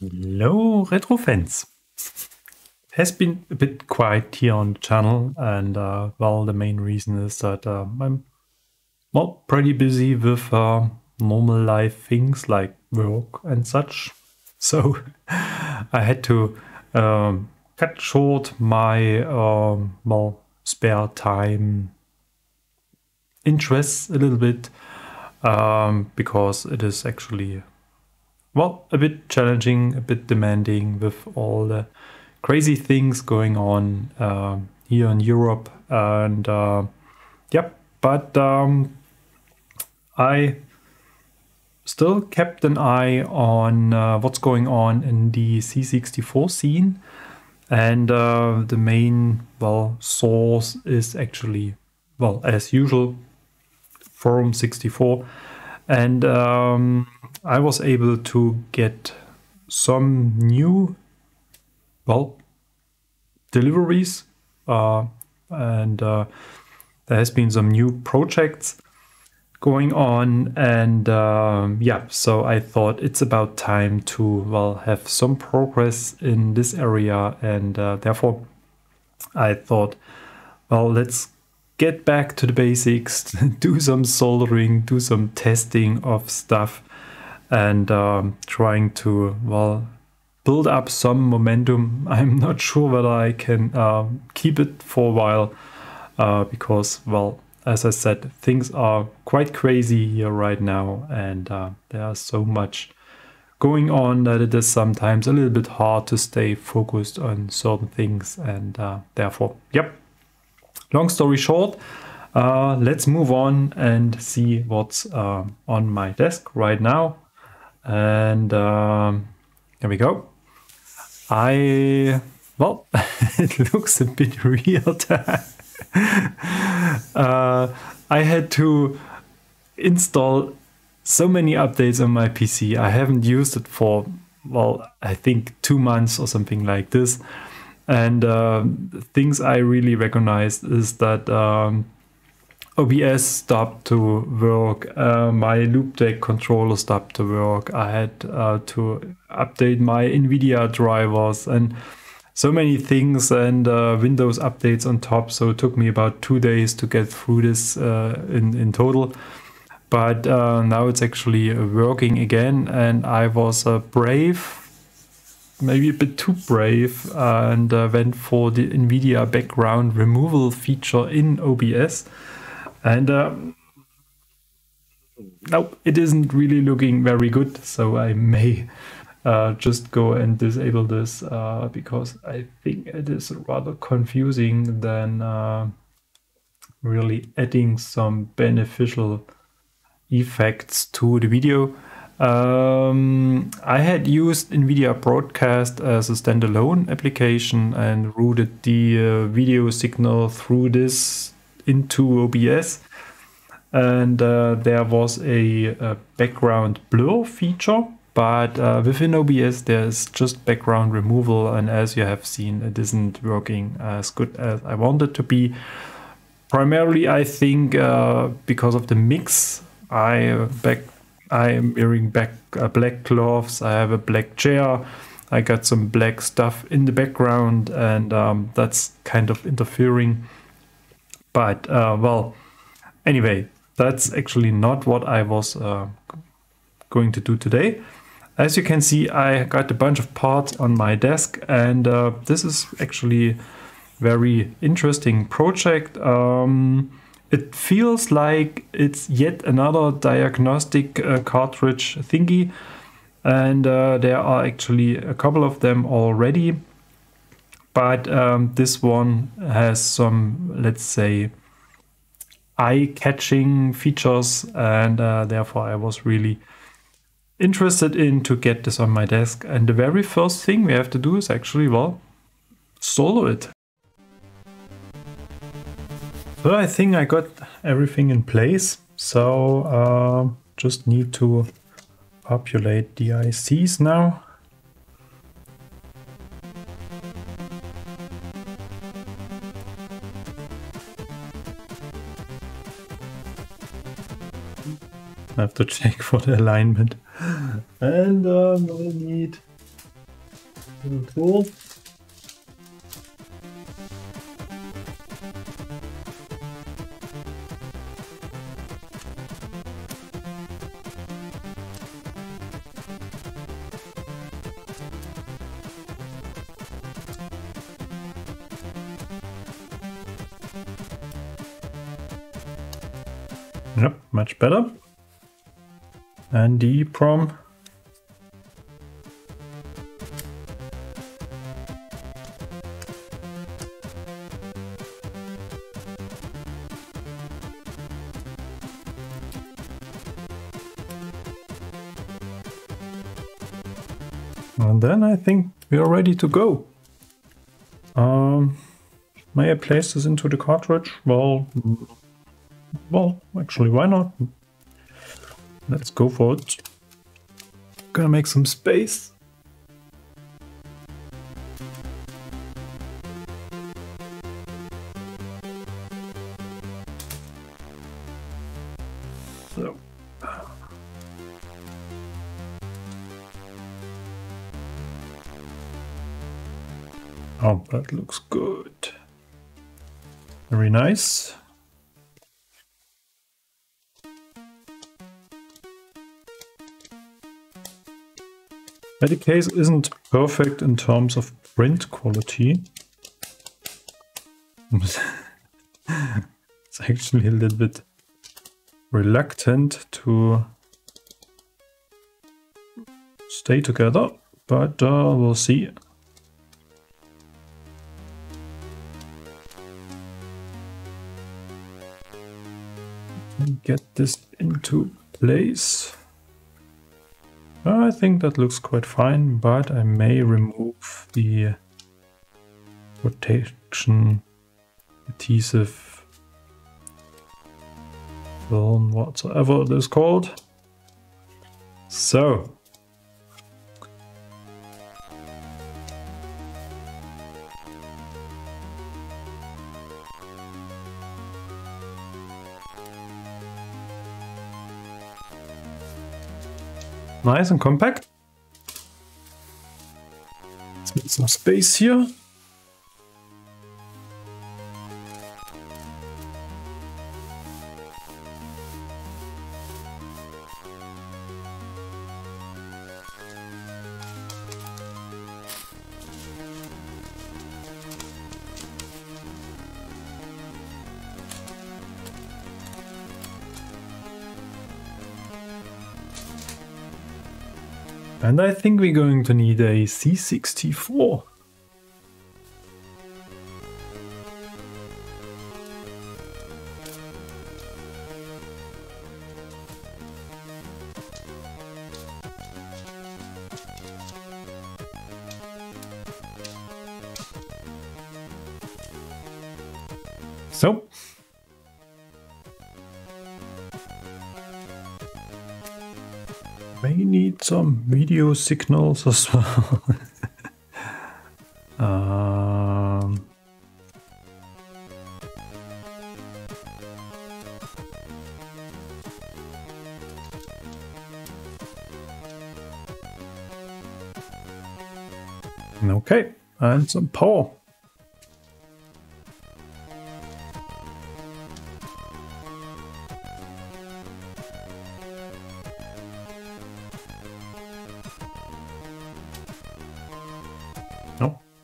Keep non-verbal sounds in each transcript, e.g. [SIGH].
Hello, retro fans. Has been a bit quiet here on the channel, and uh, well, the main reason is that uh, I'm well pretty busy with uh, normal life things like work and such. So [LAUGHS] I had to um, cut short my um, well spare time interests a little bit um, because it is actually well a bit challenging, a bit demanding with all the crazy things going on uh, here in Europe, and uh, yep. But um, I still kept an eye on uh, what's going on in the C64 scene, and uh, the main well source is actually well as usual Forum 64, and um, I was able to get some new well deliveries uh, and uh, there has been some new projects going on. And um, yeah so i thought it's about time to well have some progress in this area. And uh, therefore i thought well let's get back to the basics [LAUGHS] do some soldering do some testing of stuff and um, trying to well build up some momentum. [LAUGHS] I'm not sure whether I can uh, keep it for a while uh, because, well, as I said, things are quite crazy here right now, and uh, there's so much going on that it is sometimes a little bit hard to stay focused on certain things, and uh, therefore, yep. Long story short, uh, let's move on and see what's uh, on my desk right now. And um, here we go. I well, [LAUGHS] it looks a bit [LAUGHS] weird. [LAUGHS] uh, I had to install so many updates on my PC. I haven't used it for well, I think two months or something like this. And uh, things I really recognized is that um, OBS stopped to work. Uh, my Loupedeck controller stopped to work. I had uh, to update my NVIDIA drivers and so many things and uh, Windows updates on top. So it took me about two days to get through this uh, in, in total. But uh, now it's actually working again, and I was uh, brave, maybe a bit too brave, and went for the NVIDIA background removal feature in OBS and uh, nope, it isn't really looking very good. So I may uh, just go and disable this uh, because I think it is rather confusing than uh, really adding some beneficial effects to the video. Um, I had used NVIDIA Broadcast as a standalone application and routed the uh, video signal through this into OBS. And uh, there was a, a, background blur feature, but uh, within OBS there's just background removal. And as you have seen, it isn't working as good as I wanted to be. Primarily, I think uh, because of the mix, I back I am wearing back uh, black gloves. I have a black chair. I got some black stuff in the background, and um, that's kind of interfering but uh, well, anyway, that's actually not what I was uh, going to do today. As you can see, I got a bunch of parts on my desk, and uh, this is actually very interesting project. Um, it feels like it's yet another diagnostic uh, cartridge thingy, and uh, there are actually a couple of them already but um, this one has some, let's say, eye-catching features, and uh, therefore I was really interested in to get this on my desk. And the very first thing we have to do is actually, well, solder it. So I think I got everything in place. So uh, just need to populate the ICs now. I have to check [LAUGHS] for the alignment. And um, I need Cool. Yep, much better. And the prom. And then I think we are ready to go. Um, may I place this into the cartridge? Well, well, actually, why not? Let's go for it. Gonna make some space. So. Oh, that looks good. Very nice. Medicase isn't perfect in terms of print quality. [LAUGHS] it's actually a little bit reluctant to stay together, but uh, we'll see. Get this into place. I think that looks quite fine, but I may remove the protection adhesive film, whatsoever it is called. So. Nice and compact. Let's make some space here. And I think we're going to need a C64. May need some video signals as well. [LAUGHS] um, okay, and some power.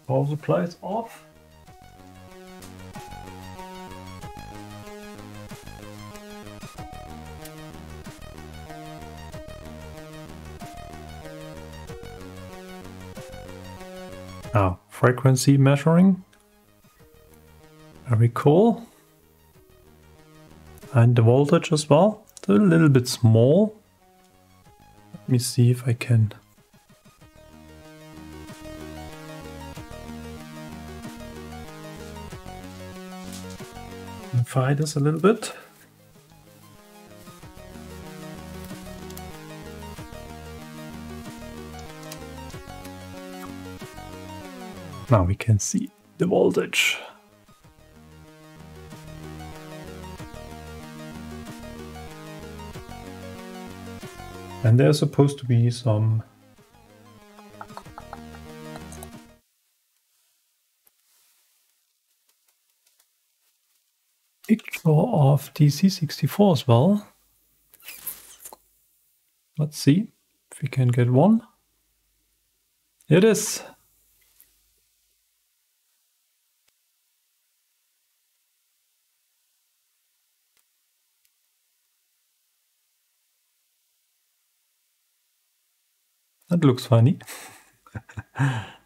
Power supply is off. Ah, frequency measuring. Very cool. And the voltage as well. It's a little bit small. Let me see if I can modify this a little bit. Now we can see the voltage. And there's supposed to be some floor of DC64 as well. Let's see if we can get one. It is. That looks funny. [LAUGHS]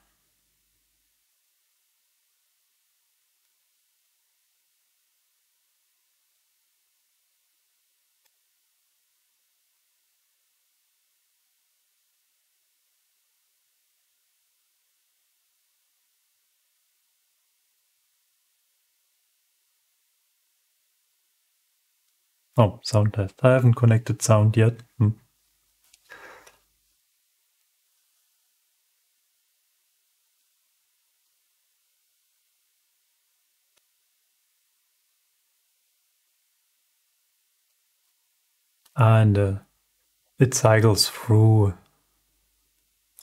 Oh, sound test. I haven't connected sound yet. Hmm. And uh, it cycles through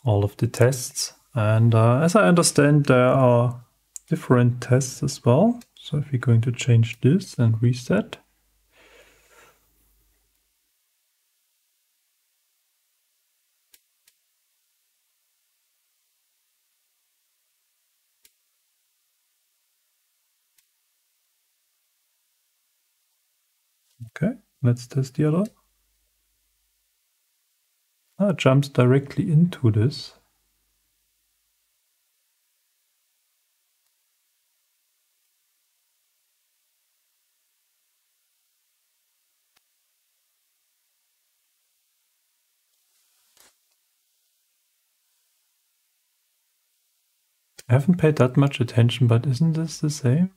all of the tests. And uh, as I understand, there are different tests as well. So if we're going to change this and reset, Okay, let's test the other. Ah, it jumps directly into this. I haven't paid that much attention, but isn't this the same?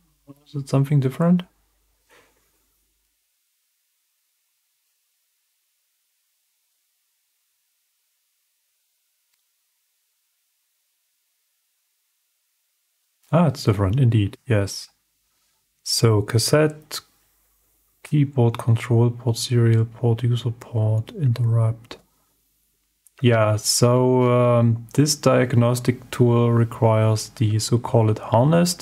Is it something different? Ah, it's different indeed, yes. So cassette, keyboard control port, serial port, user port, interrupt. Yeah, so um, this diagnostic tool requires the so-called harness,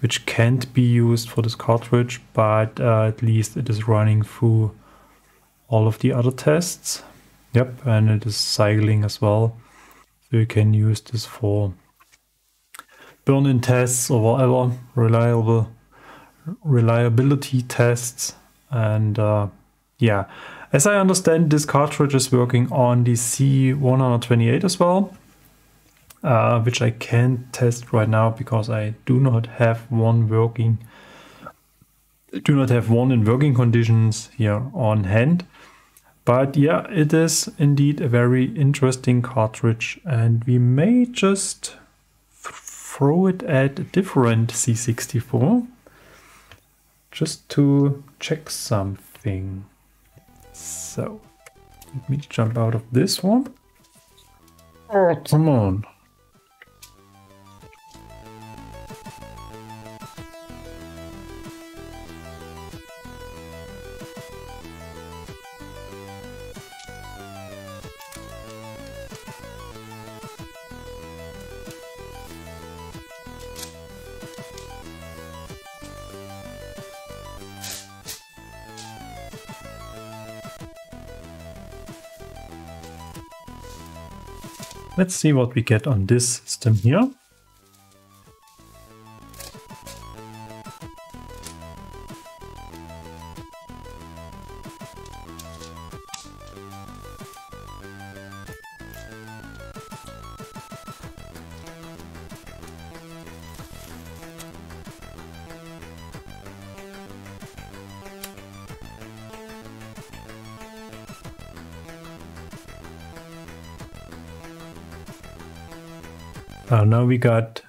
which can't be used for this cartridge, but uh, at least it is running through all of the other tests. Yep, and it is cycling as well. So you can use this for burn-in tests or whatever, reliable reliability tests, and uh, yeah. As I understand, this cartridge is working on the C128 as well, uh, which I can't test right now because I do not have one working. Do not have one in working conditions here on hand. But yeah, it is indeed a very interesting cartridge, and we may just throw it at a different C64 just to check something. So let me jump out of this one. Oh, come on. Let's see what we get on this system here. Uh, now we got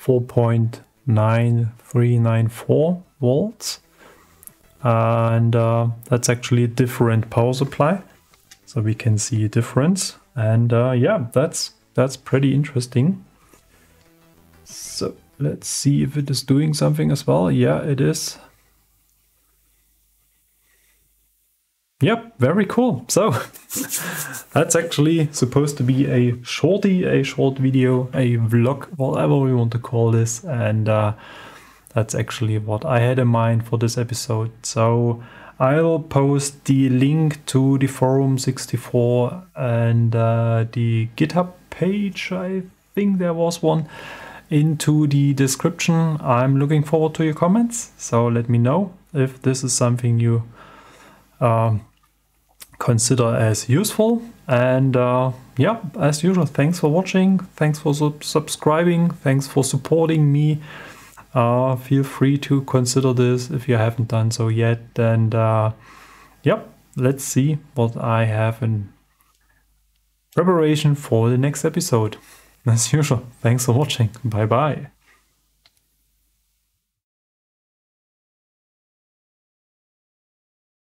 4.9394 volts. Uh, and uh, that's actually a different power supply. So we can see a difference. And uh, yeah, that's that's pretty interesting. So let's see if it is doing something as well. Yeah, it is. Yep, very cool. So [LAUGHS] that's actually supposed to be a shorty, a short video, a vlog, whatever we want to call this. And uh, That's actually what I had in mind for this episode. So I'll post the link to the Forum 64 and uh, the GitHub page. I think there was one into the description. I'm looking forward to your comments. So let me know if this is something you um, consider as useful. And uh, yeah, as usual, thanks for watching. Thanks for sub- subscribing. Thanks for supporting me. Uh, feel free to consider this if you haven't done so yet. And uh, yep, let's see what I have in preparation for the next episode. [LAUGHS] As usual, thanks for watching. Bye bye.